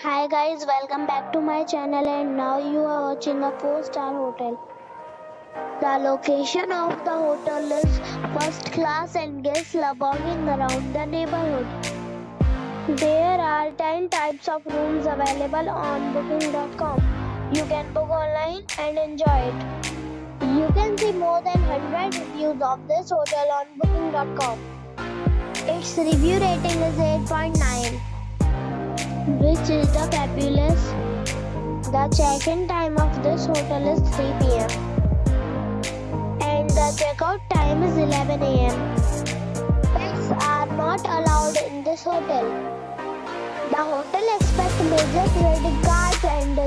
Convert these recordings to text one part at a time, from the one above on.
Hi guys, welcome back to my channel and now you are watching a 4 star hotel. The location of the hotel is first class and guests love walking around the neighborhood. There are 10 types of rooms available on booking.com. You can book online and enjoy it. You can see more than 100 reviews of this hotel on booking.com. Its review rating is 8.9 which is the fabulous. The check-in time of this hotel is 3 p.m. and the checkout time is 11 a.m. Pets are not allowed in this hotel. The hotel expects major credit cards and the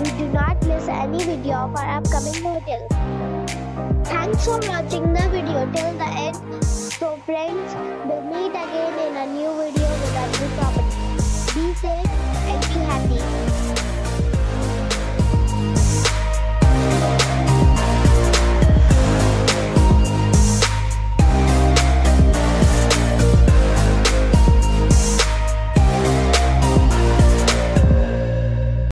you do not miss any video of our upcoming hotel. Thanks for watching the video till the end. So friends,